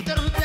Interrupt